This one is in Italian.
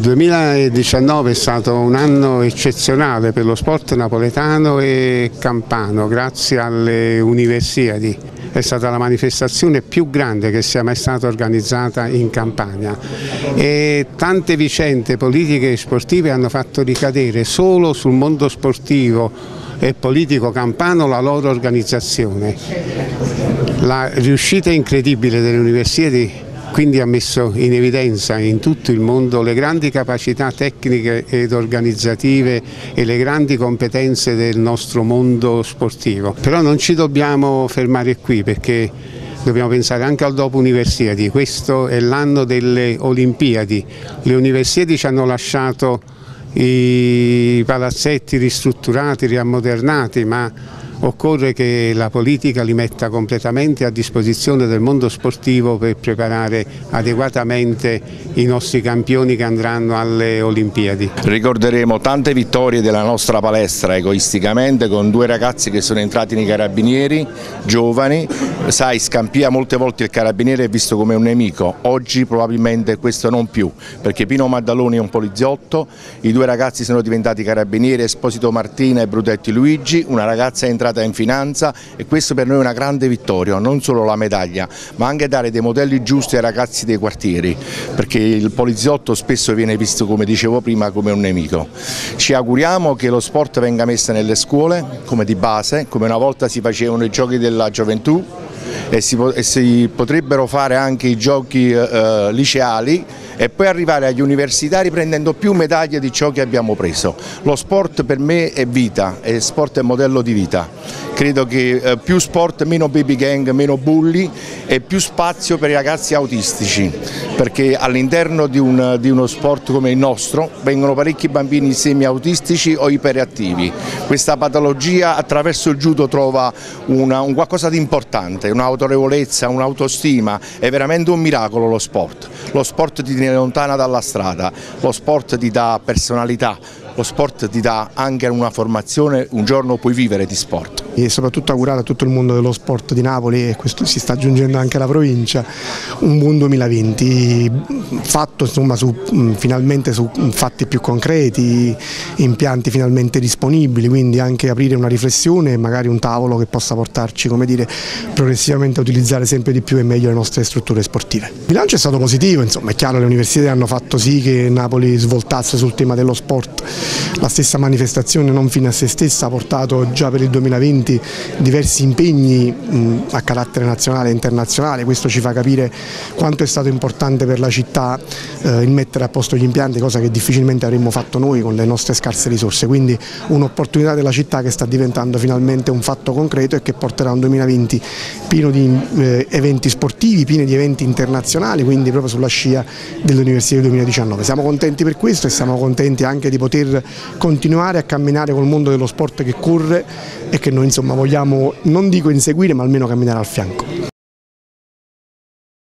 Il 2019 è stato un anno eccezionale per lo sport napoletano e campano grazie alle universiadi. È stata la manifestazione più grande che sia mai stata organizzata in Campania e tante vicende politiche e sportive hanno fatto ricadere solo sul mondo sportivo e politico campano la loro organizzazione. La riuscita incredibile delle universiadi quindi ha messo in evidenza in tutto il mondo le grandi capacità tecniche ed organizzative e le grandi competenze del nostro mondo sportivo. Però non ci dobbiamo fermare qui perché dobbiamo pensare anche al dopo Universiadi, questo è l'anno delle Olimpiadi, le Universiadi ci hanno lasciato i palazzetti ristrutturati, riammodernati, ma occorre che la politica li metta completamente a disposizione del mondo sportivo per preparare adeguatamente i nostri campioni che andranno alle Olimpiadi. Ricorderemo tante vittorie della nostra palestra egoisticamente con due ragazzi che sono entrati nei carabinieri, giovani, sai Scampia molte volte il carabiniere è visto come un nemico, oggi probabilmente questo non più perché Pino Maddaloni è un poliziotto, i due ragazzi sono diventati carabinieri, Esposito Martina e Brudetti Luigi, una ragazza è entrata entrata in finanza e questo per noi è una grande vittoria, non solo la medaglia ma anche dare dei modelli giusti ai ragazzi dei quartieri perché il poliziotto spesso viene visto come dicevo prima come un nemico. Ci auguriamo che lo sport venga messo nelle scuole come di base, come una volta si facevano i giochi della gioventù e si, potrebbero fare anche i giochi eh, liceali e poi arrivare agli universitari prendendo più medaglie di ciò che abbiamo preso. Lo sport per me è vita, e sport è modello di vita. Credo che eh, più sport, meno baby gang, meno bulli e più spazio per i ragazzi autistici, perché all'interno di, un, di uno sport come il nostro vengono parecchi bambini semi-autistici o iperattivi. Questa patologia attraverso il judo trova una, un qualcosa di importante, un'autorevolezza, un'autostima, è veramente un miracolo lo sport. Lo sport ti tiene lontana dalla strada, lo sport ti dà personalità, lo sport ti dà anche una formazione, un giorno puoi vivere di sport. E soprattutto augurare a tutto il mondo dello sport di Napoli e questo si sta aggiungendo anche alla provincia un buon 2020 fatto insomma, su, finalmente su fatti più concreti, impianti finalmente disponibili, quindi anche aprire una riflessione e magari un tavolo che possa portarci come dire, progressivamente a utilizzare sempre di più e meglio le nostre strutture sportive. Il bilancio è stato positivo, insomma, è chiaro le università hanno fatto sì che Napoli svoltasse sul tema dello sport la stessa manifestazione non fine a se stessa ha portato già per il 2020 diversi impegni a carattere nazionale e internazionale, questo ci fa capire quanto è stato importante per la città eh, il mettere a posto gli impianti, cosa che difficilmente avremmo fatto noi con le nostre scarse risorse, quindi un'opportunità della città che sta diventando finalmente un fatto concreto e che porterà un 2020 pieno di eh, eventi sportivi, pieno di eventi internazionali, quindi proprio sulla scia dell'Università del 2019. Siamo contenti per questo e siamo contenti anche di poter continuare a camminare col mondo dello sport che corre e che noi insomma vogliamo non dico inseguire ma almeno camminare al fianco.